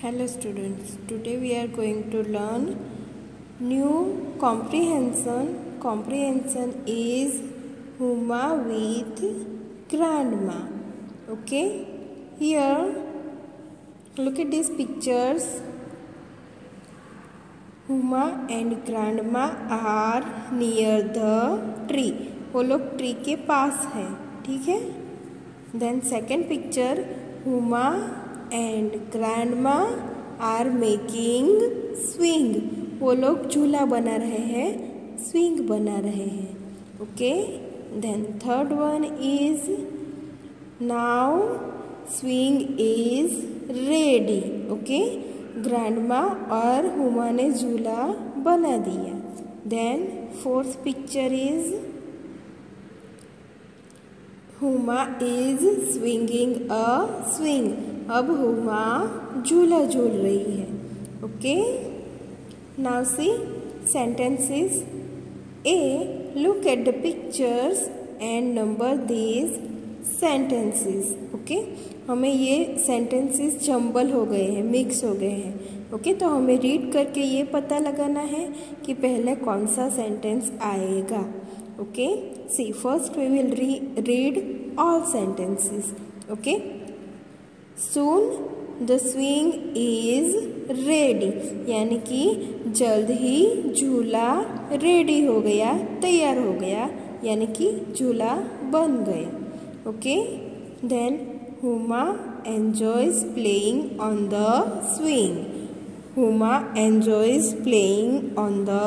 hello students today we are going to learn new comprehension comprehension is huma with grandma okay here look at these pictures huma and grandma are near the tree वो लोग tree के पास हैं ठीक है then second picture Huma and grandma are making swing वो लोग झूला बना रहे हैं स्विंग बना रहे हैं। Okay then third one is now swing is ready okay grandma और हुमा ने झूला बना दिया। Then fourth picture is Huma is swinging a swing अब हुआ झूला झूल रही है। Okay? Now see sentences a look at the pictures and number these sentences okay? हमें ये सेंटेंसेस जम्बल हो गए हैं मिक्स हो गए हैं। ओके? okay? तो हमें रीड करके ये पता लगाना है कि पहले कौन सा सेंटेंस आएगा। Okay? See first we will read all sentences okay? Soon the swing is ready यानी कि जल्द ही झूला रेडी हो गया, तैयार हो गया, यानी कि झूला बन गया। Okay then Huma enjoys playing on the swing Huma enjoys playing on the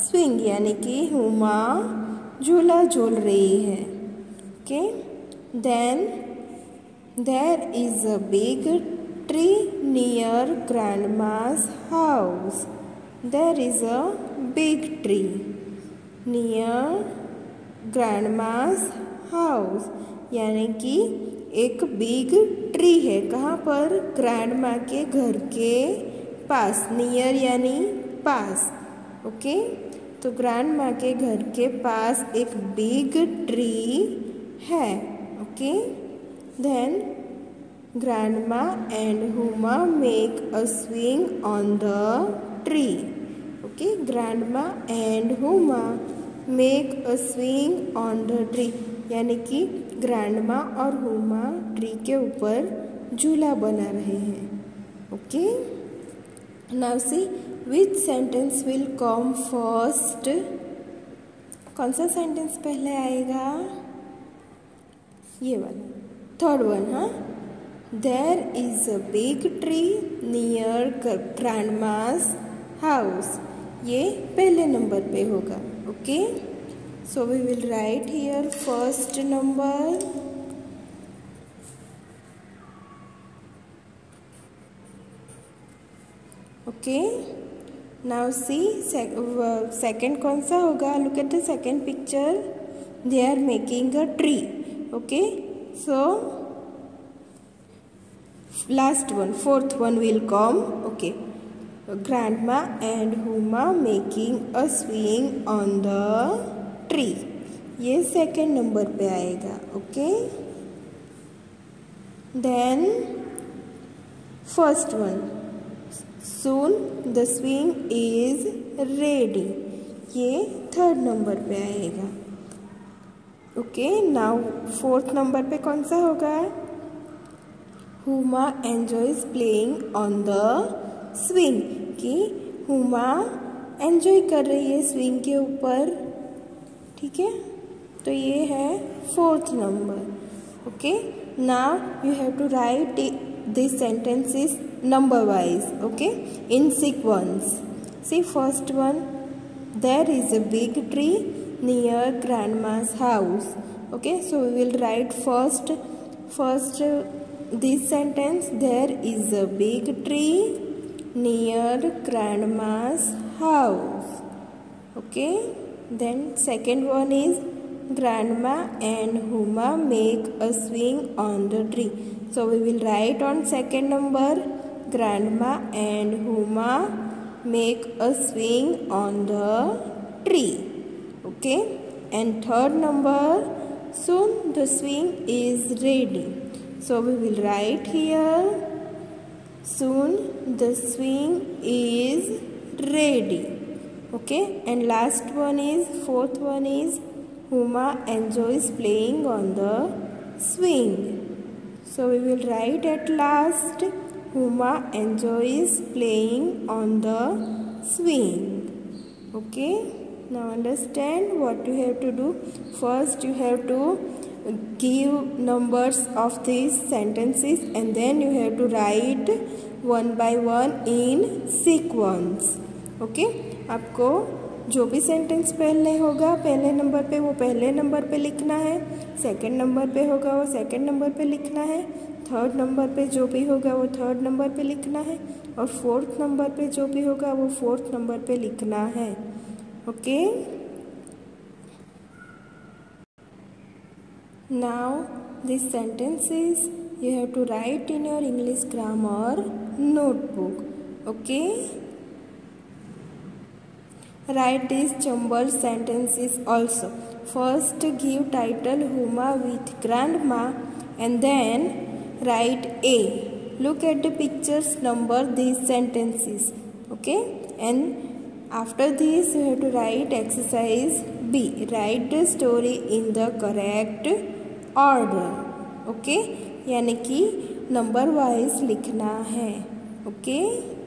swing यानी कि हुमा झूला झूल रही है। Okay then There is a big tree near grandma's house. There is a big tree near grandma's house. यानी कि एक big tree है कहाँ पर ग्रैंडमा के घर के पास नियर यानी पास ओके तो ग्रैंडमा के घर के पास एक बिग ट्री है okay Then grandma and Huma make a swing on the tree. Okay, grandma and Huma make a swing on the tree. यानी कि ग्रैंडमा और हुमा ट्री के ऊपर झूला बना रहे हैं okay now see which sentence will come first कौन सा सेंटेंस पहले आएगा ये वाला थर्ड वन हाँ there is a big tree near grandma's house ये पहले नंबर पे होगा okay so we will write here first number okay now see second कौन सा होगा? Look at the second picture they are making a tree okay so last one fourth one will come okay grandma and huma making a swing on the tree ये second number पे आएगा okay then first one soon the swing is ready ये third number पे आएगा okay now fourth number पे कौन सा होगा? Huma enjoys playing on the swing कि हुमा एंजॉय कर रही है स्विंग के ऊपर। ठीक है? तो ये है fourth number okay now you have to write this sentences number wise okay in sequence see first one there is a big tree near grandma's house. Okay so we will write first first uh, this sentence there is a big tree near grandma's house. Okay then second one is grandma and huma make a swing on the tree. So we will write on second number grandma and huma make a swing on the tree okay? And third number soon the swing is ready. So we will write here soon the swing is ready. Okay? And last one is fourth one is huma enjoys playing on the swing. So we will write at last huma enjoys playing on the swing. Okay now understand what you have to do first you have to give numbers of these sentences and then you have to write one by one in sequence okay? आपको जो भी sentence पहले होगा पहले नंबर पे वो पहले नंबर पे लिखना है सेकंड नंबर पे होगा वो सेकंड नंबर पे लिखना है थर्ड नंबर पे जो भी होगा वो थर्ड नंबर पे लिखना है और फोर्थ नंबर पे जो भी होगा वो फोर्थ नंबर पे लिखना है okay? Now these sentences you have to write in your english grammar notebook. Okay? Write these jumbled sentences also. First give title huma with grandma and then write a. Look at the pictures number these sentences. Okay? And after this you have to write exercise B. Write the story in the correct order. Okay? यानी कि number wise लिखना है okay?